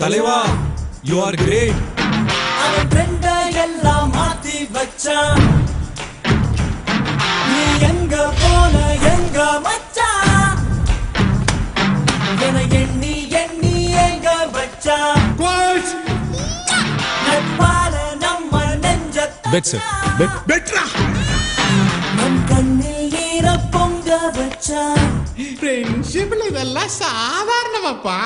தலைவா you are great அவன் ட்ரெண்ட எல்லாம் மாத்தி வச்சான் நீ எங்க போன எங்க மச்சான் என எண்ணி எண்ணி எங்க வச்சான் நட்பால நம்ம நெஞ்ச பெட் சார் பெட் பெட்ரா நம் கண்ணில் ஈர பொங்க வச்சான் ஃப்ரெண்ட்ஷிப்ல இதெல்லாம் சாதாரணமாப்பா.